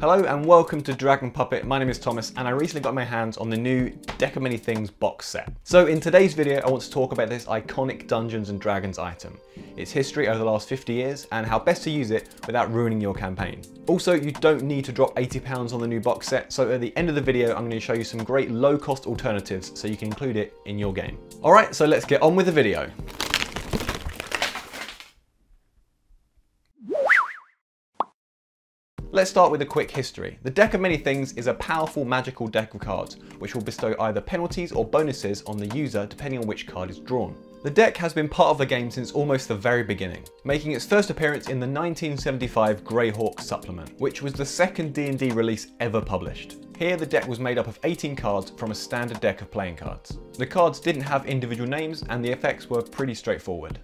Hello and welcome to Dragon Puppet. My name is Thomas and I recently got my hands on the new Deck of Many Things box set. So in today's video I want to talk about this iconic Dungeons and Dragons item, its history over the last 50 years and how best to use it without ruining your campaign. Also you don't need to drop £80 on the new box set so at the end of the video I'm going to show you some great low cost alternatives so you can include it in your game. Alright so let's get on with the video. Let's start with a quick history. The Deck of Many Things is a powerful magical deck of cards, which will bestow either penalties or bonuses on the user depending on which card is drawn. The deck has been part of the game since almost the very beginning, making its first appearance in the 1975 Greyhawk supplement, which was the second D&D release ever published. Here the deck was made up of 18 cards from a standard deck of playing cards. The cards didn't have individual names and the effects were pretty straightforward.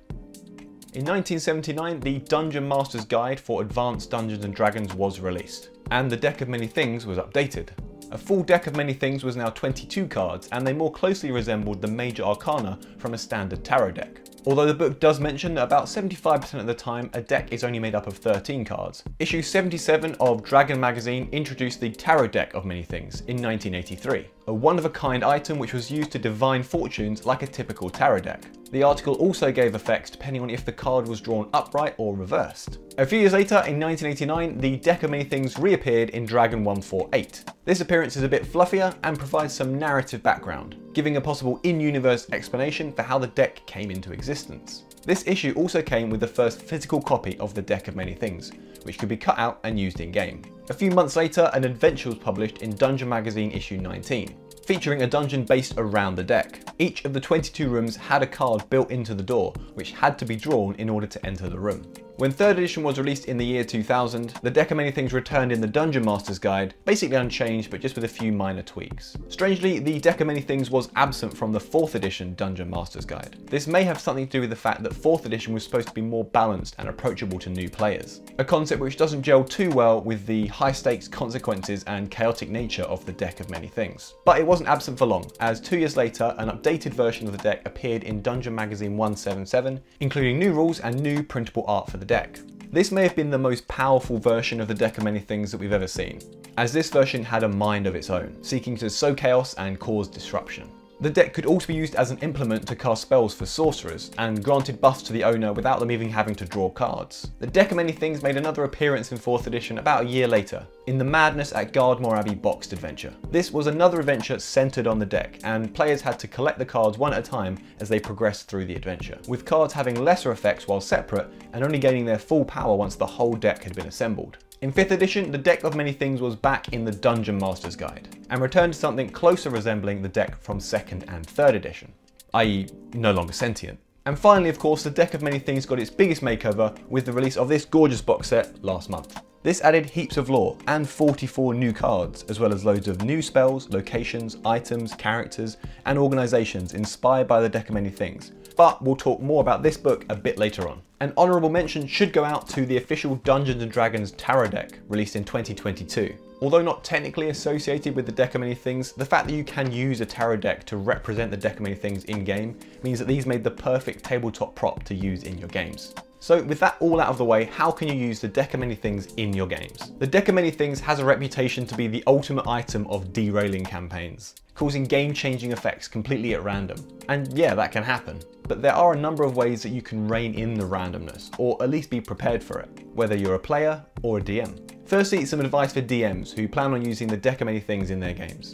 In 1979, the Dungeon Master's Guide for Advanced Dungeons & Dragons was released, and the Deck of Many Things was updated. A full Deck of Many Things was now 22 cards, and they more closely resembled the Major Arcana from a standard tarot deck. Although the book does mention that about 75% of the time a deck is only made up of 13 cards. Issue 77 of Dragon magazine introduced the Tarot deck of many things in 1983, a one-of-a-kind item which was used to divine fortunes like a typical tarot deck. The article also gave effects depending on if the card was drawn upright or reversed. A few years later, in 1989, the deck of many things reappeared in Dragon 148. This appearance is a bit fluffier and provides some narrative background, giving a possible in-universe explanation for how the deck came into existence. This issue also came with the first physical copy of the Deck of Many Things, which could be cut out and used in-game. A few months later, an adventure was published in Dungeon Magazine issue 19, featuring a dungeon based around the deck. Each of the 22 rooms had a card built into the door, which had to be drawn in order to enter the room. When 3rd edition was released in the year 2000, the deck of many things returned in the Dungeon Master's Guide, basically unchanged but just with a few minor tweaks. Strangely, the deck of many things was absent from the 4th edition Dungeon Master's Guide. This may have something to do with the fact that 4th edition was supposed to be more balanced and approachable to new players. A concept which doesn't gel too well with the high stakes consequences and chaotic nature of the deck of many things. But it wasn't absent for long, as two years later an updated version of the deck appeared in Dungeon Magazine 177, including new rules and new printable art for the deck. This may have been the most powerful version of the Deck of Many Things that we've ever seen, as this version had a mind of its own, seeking to sow chaos and cause disruption. The deck could also be used as an implement to cast spells for sorcerers, and granted buffs to the owner without them even having to draw cards. The Deck of Many Things made another appearance in 4th edition about a year later, in the Madness at Gardmore Abbey boxed adventure. This was another adventure centered on the deck, and players had to collect the cards one at a time as they progressed through the adventure, with cards having lesser effects while separate, and only gaining their full power once the whole deck had been assembled. In 5th edition, the deck of many things was back in the Dungeon Master's Guide, and returned to something closer resembling the deck from 2nd and 3rd edition, i.e. no longer sentient. And finally, of course, the deck of many things got its biggest makeover with the release of this gorgeous box set last month. This added heaps of lore and 44 new cards, as well as loads of new spells, locations, items, characters, and organisations inspired by the deck of many things. But we'll talk more about this book a bit later on. An honourable mention should go out to the official Dungeons & Dragons Tarot deck, released in 2022. Although not technically associated with the Deck of Many Things, the fact that you can use a tarot deck to represent the Deck of Many Things in-game means that these made the perfect tabletop prop to use in your games. So with that all out of the way, how can you use the Deck of Many Things in your games? The Deck of Many Things has a reputation to be the ultimate item of derailing campaigns, causing game-changing effects completely at random. And yeah, that can happen. But there are a number of ways that you can rein in the randomness, or at least be prepared for it, whether you're a player or a DM. Firstly, some advice for DMs who plan on using the Deck of Many Things in their games.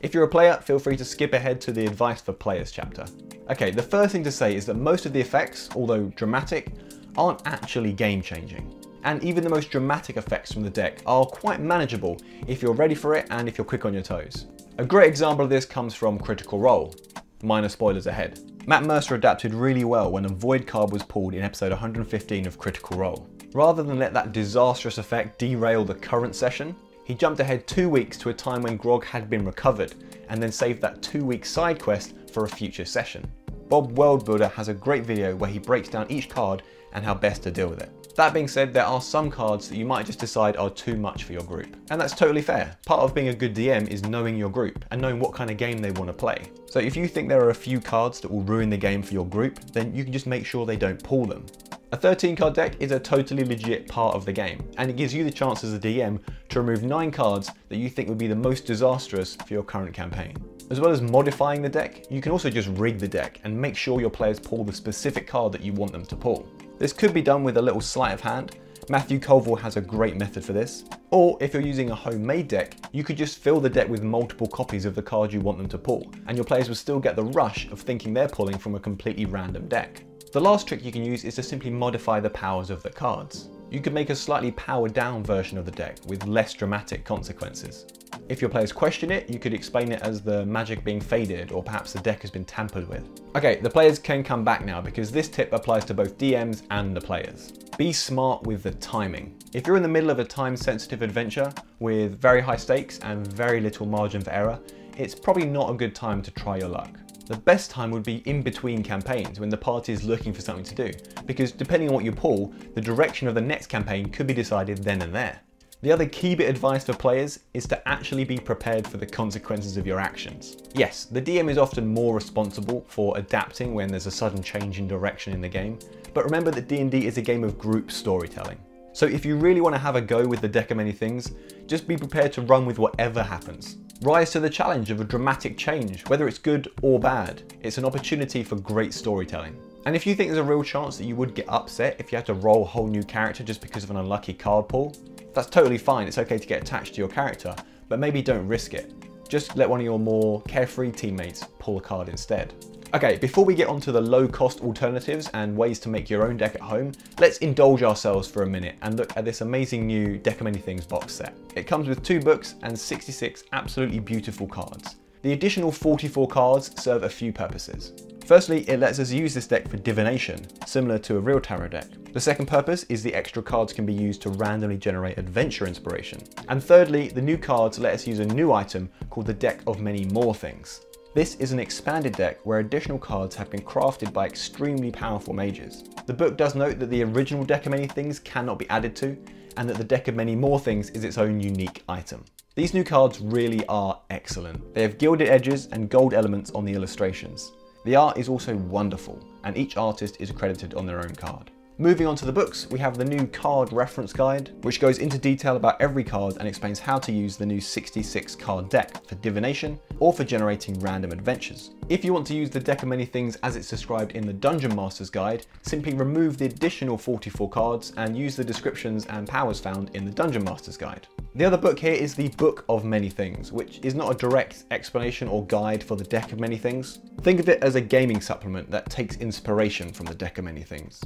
If you're a player, feel free to skip ahead to the advice for players chapter. Okay, the first thing to say is that most of the effects, although dramatic, aren't actually game changing. And even the most dramatic effects from the deck are quite manageable if you're ready for it and if you're quick on your toes. A great example of this comes from Critical Role. Minor spoilers ahead. Matt Mercer adapted really well when a void card was pulled in episode 115 of Critical Role. Rather than let that disastrous effect derail the current session, he jumped ahead two weeks to a time when Grog had been recovered, and then saved that two week side quest for a future session. Bob Worldbuilder has a great video where he breaks down each card and how best to deal with it. That being said, there are some cards that you might just decide are too much for your group. And that's totally fair. Part of being a good DM is knowing your group and knowing what kind of game they want to play. So if you think there are a few cards that will ruin the game for your group, then you can just make sure they don't pull them. A 13 card deck is a totally legit part of the game, and it gives you the chance as a DM to remove 9 cards that you think would be the most disastrous for your current campaign. As well as modifying the deck, you can also just rig the deck and make sure your players pull the specific card that you want them to pull. This could be done with a little sleight of hand. Matthew Colville has a great method for this. Or if you're using a homemade deck, you could just fill the deck with multiple copies of the card you want them to pull, and your players will still get the rush of thinking they're pulling from a completely random deck. The last trick you can use is to simply modify the powers of the cards. You could make a slightly powered down version of the deck with less dramatic consequences. If your players question it, you could explain it as the magic being faded or perhaps the deck has been tampered with. Okay, the players can come back now because this tip applies to both DMs and the players. Be smart with the timing. If you're in the middle of a time sensitive adventure with very high stakes and very little margin for error, it's probably not a good time to try your luck. The best time would be in between campaigns when the party is looking for something to do, because depending on what you pull, the direction of the next campaign could be decided then and there. The other key bit of advice for players is to actually be prepared for the consequences of your actions. Yes, the DM is often more responsible for adapting when there's a sudden change in direction in the game, but remember that D&D is a game of group storytelling. So if you really want to have a go with the deck of many things, just be prepared to run with whatever happens. Rise to the challenge of a dramatic change, whether it's good or bad. It's an opportunity for great storytelling. And if you think there's a real chance that you would get upset if you had to roll a whole new character just because of an unlucky card pull, that's totally fine. It's okay to get attached to your character, but maybe don't risk it. Just let one of your more carefree teammates pull a card instead. Okay, before we get onto the low cost alternatives and ways to make your own deck at home, let's indulge ourselves for a minute and look at this amazing new Deck of Many Things box set. It comes with two books and 66 absolutely beautiful cards. The additional 44 cards serve a few purposes. Firstly, it lets us use this deck for divination, similar to a real tarot deck. The second purpose is the extra cards can be used to randomly generate adventure inspiration. And thirdly, the new cards let us use a new item called the Deck of Many More Things. This is an expanded deck where additional cards have been crafted by extremely powerful mages. The book does note that the original deck of many things cannot be added to, and that the deck of many more things is its own unique item. These new cards really are excellent. They have gilded edges and gold elements on the illustrations. The art is also wonderful, and each artist is credited on their own card. Moving on to the books, we have the new card reference guide, which goes into detail about every card and explains how to use the new 66 card deck for divination or for generating random adventures. If you want to use the deck of many things as it's described in the Dungeon Master's Guide, simply remove the additional 44 cards and use the descriptions and powers found in the Dungeon Master's Guide. The other book here is the Book of Many Things, which is not a direct explanation or guide for the deck of many things. Think of it as a gaming supplement that takes inspiration from the deck of many things.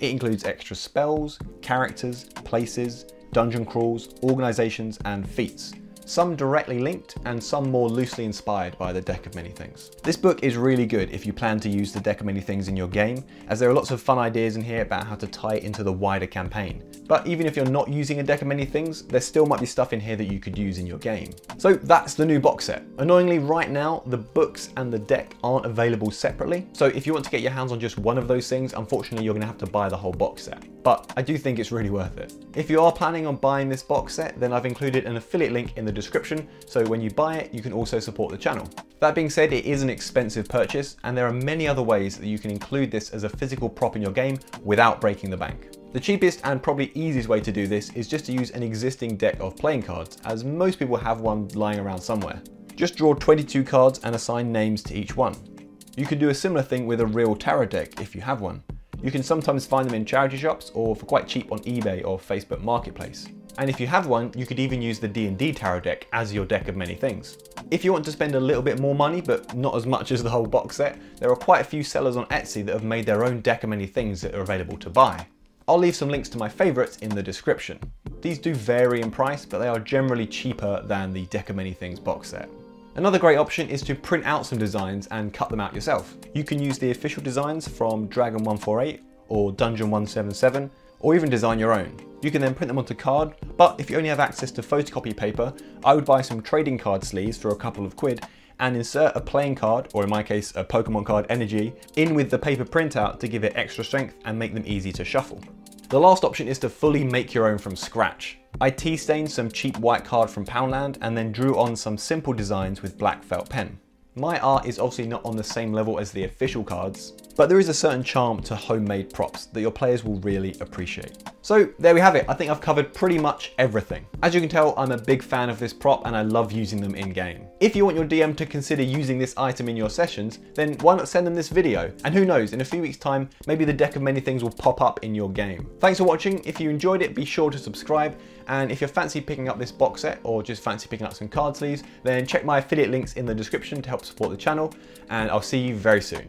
It includes extra spells, characters, places, dungeon crawls, organisations and feats, some directly linked and some more loosely inspired by the Deck of Many Things. This book is really good if you plan to use the Deck of Many Things in your game, as there are lots of fun ideas in here about how to tie it into the wider campaign. But even if you're not using a Deck of Many Things, there still might be stuff in here that you could use in your game. So that's the new box set. Annoyingly, right now, the books and the deck aren't available separately. So if you want to get your hands on just one of those things, unfortunately, you're gonna have to buy the whole box set. But I do think it's really worth it. If you are planning on buying this box set, then I've included an affiliate link in the description, so when you buy it, you can also support the channel. That being said, it is an expensive purchase, and there are many other ways that you can include this as a physical prop in your game without breaking the bank. The cheapest and probably easiest way to do this is just to use an existing deck of playing cards, as most people have one lying around somewhere. Just draw 22 cards and assign names to each one. You could do a similar thing with a real tarot deck if you have one. You can sometimes find them in charity shops or for quite cheap on eBay or Facebook Marketplace. And if you have one, you could even use the D&D tarot deck as your deck of many things. If you want to spend a little bit more money, but not as much as the whole box set, there are quite a few sellers on Etsy that have made their own deck of many things that are available to buy. I'll leave some links to my favourites in the description. These do vary in price, but they are generally cheaper than the Deck of Many Things box set. Another great option is to print out some designs and cut them out yourself. You can use the official designs from Dragon 148 or Dungeon 177, or even design your own. You can then print them onto card, but if you only have access to photocopy paper, I would buy some trading card sleeves for a couple of quid and insert a playing card, or in my case, a Pokemon card energy, in with the paper printout to give it extra strength and make them easy to shuffle. The last option is to fully make your own from scratch. I tea stained some cheap white card from Poundland and then drew on some simple designs with black felt pen. My art is obviously not on the same level as the official cards, but there is a certain charm to homemade props that your players will really appreciate. So there we have it. I think I've covered pretty much everything. As you can tell, I'm a big fan of this prop and I love using them in game. If you want your DM to consider using this item in your sessions, then why not send them this video? And who knows, in a few weeks time, maybe the deck of many things will pop up in your game. Thanks for watching. If you enjoyed it, be sure to subscribe. And if you're fancy picking up this box set or just fancy picking up some card sleeves, then check my affiliate links in the description to help support the channel. And I'll see you very soon.